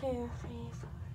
two, three, four,